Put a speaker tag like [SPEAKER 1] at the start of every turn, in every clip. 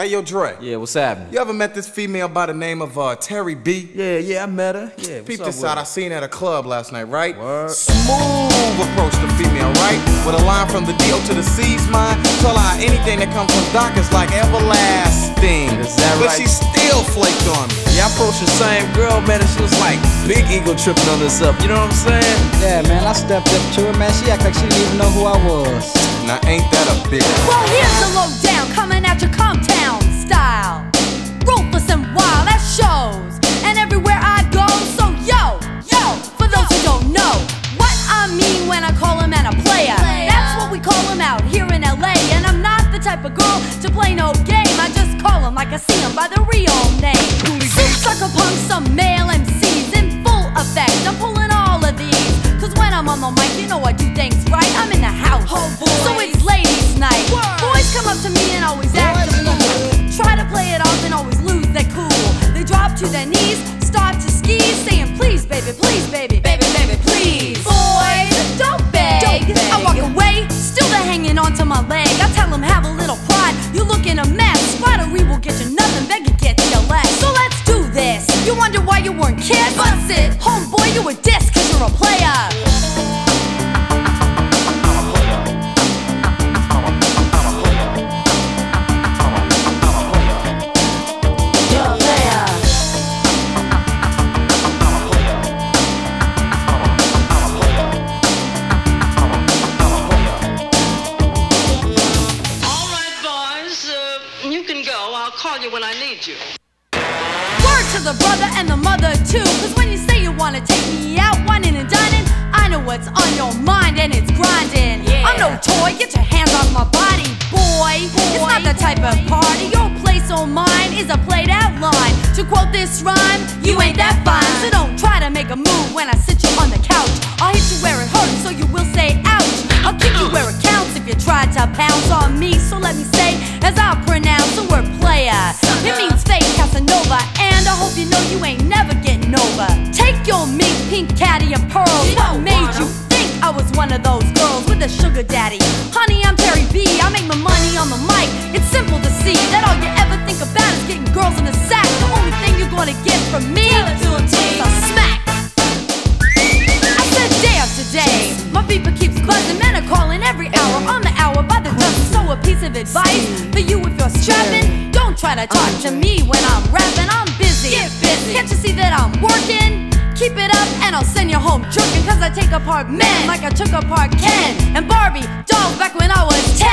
[SPEAKER 1] Hey, yo, Dre.
[SPEAKER 2] Yeah, what's happening?
[SPEAKER 1] You ever met this female by the name of uh, Tairrie B?
[SPEAKER 2] Yeah, yeah, I met her. Yeah, what's
[SPEAKER 1] Peep
[SPEAKER 2] up
[SPEAKER 1] this
[SPEAKER 2] with
[SPEAKER 1] out. I seen her at a club last night, right?
[SPEAKER 2] Word.
[SPEAKER 1] Smooth approach to female, right? With a line from the D.O. to the C's, mine. Tell her anything that comes from Doc is like everlasting.
[SPEAKER 2] Is that
[SPEAKER 1] but
[SPEAKER 2] right?
[SPEAKER 1] she still flaked on me.
[SPEAKER 2] Yeah, I approached the same girl, man, and she was like big ego tripping on herself. You know what I'm saying?
[SPEAKER 3] Yeah, man, I stepped up to her, man. She act like she didn't even know who I was.
[SPEAKER 1] Now, ain't that a bitch?
[SPEAKER 4] Well, here's the lowdown coming type of girl to play no game. I just call him like I see him by the real name. Soup sucker punk, some male MCs in full effect. I'm pulling all of these. Cause when I'm on the mic, you know I do things right. I'm in the house. So it's ladies' night. Boys come up to me and always act a fool. Try to play it off and always lose their cool. They drop to their knees, start to skis, saying, Please, baby, please, baby, baby, baby, please. Boys, don't beg. I walk away, still they're hanging onto my leg.
[SPEAKER 5] Call you when I need you.
[SPEAKER 4] Word to the brother and the mother too. Cause when you say you wanna take me out, whining and dining, I know what's on your mind and it's grinding. I'm no toy, get your hands off my body, boy. It's not the type of party. Your place or mine is a played out line. To quote this rhyme, you ain't that fine. So don't try to make a move when I sit you on the couch. I'll hit you where it hurts so you will say ouch. I'll kick you where it counts if you try to pounce on me. So let me say, as I pronounce the word player, it means fake Casanova. And I hope you know you ain't never getting over. Take your mink, pink caddy, and pearls. What made you think I was one of those girls with a sugar daddy? Honey, I'm Tairrie B. I make my money on the mic. It's simple to see that all you ever think about is getting girls in the sack. The only thing you're gonna get from me to talk to me when I'm rapping. I'm busy. Get busy. Can't you see that I'm working? Keep it up and I'll send you home jerking Cause I take apart men like I took apart Ken And Barbie dolls back when I was 10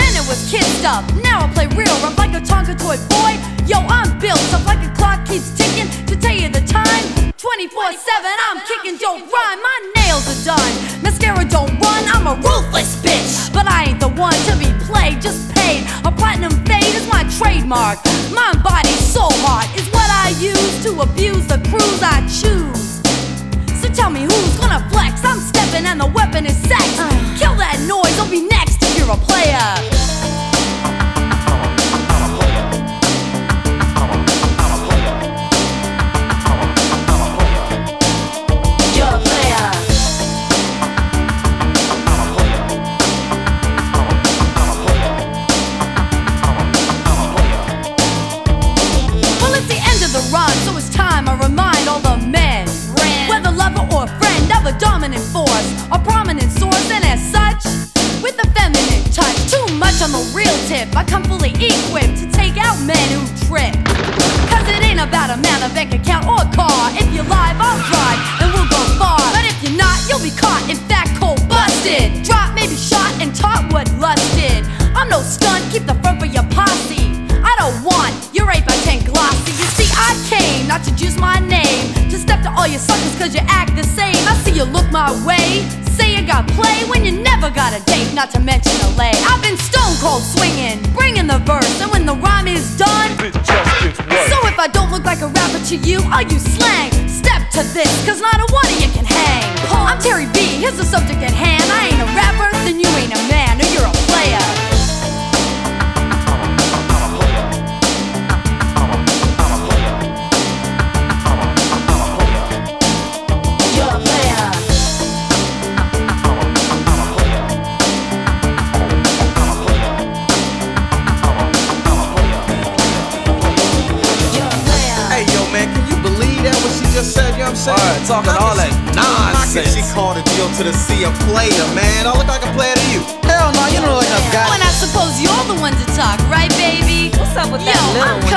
[SPEAKER 4] Then it was kid stuff, now I play real rough like a Tonka toy boy. Yo, I'm built up like a clock keeps ticking To tell you the time, 24-7 I'm kicking, don't rhyme, my nails are done. Mascara don't run, I'm a ruthless bitch. But I ain't the one to be played, just paid A platinum fade is my trademark. Mind, body, soul, heart is what I use To abuse the crews I choose. So tell me who's gonna flex? I'm stepping and the weapon is sex uh. Kill that noise, I'll be next if you're a player tip. I come fully equipped to take out men who trip. Cause it ain't about a man, a bank account, or a car. If you're live, I'll drive, and we'll go far. But if you're not, you'll be caught, in fact, cold busted. Drop, maybe shot, and taught what lust did. I'm no stunt, keep the front for your posse. I don't want your 8 by 10 glossy. You see, I came not to use my name, to step to all your suckers cause you act the same. I see you look my way, say you got never got a date, not to mention a lay. I've been stone cold swinging, bringing the verse, and when the rhyme is done, it just works. so if I don't look like a rapper to you, I'll use slang. Step to this, cause not a one of you can hang. I'm Tairrie B, here's the subject at hand. I ain't a rapper, then you ain't a man, or you're a
[SPEAKER 1] saying?
[SPEAKER 2] Word, talking all that
[SPEAKER 1] nonsense. How she called a deal to the C a player, man? I look like a player to you.
[SPEAKER 3] Hell no, you don't look like a
[SPEAKER 4] Oh,
[SPEAKER 3] guy.
[SPEAKER 4] and I suppose you're the one to talk, right, baby?
[SPEAKER 6] What's up with
[SPEAKER 4] Yo,
[SPEAKER 6] that little
[SPEAKER 4] I'm
[SPEAKER 6] one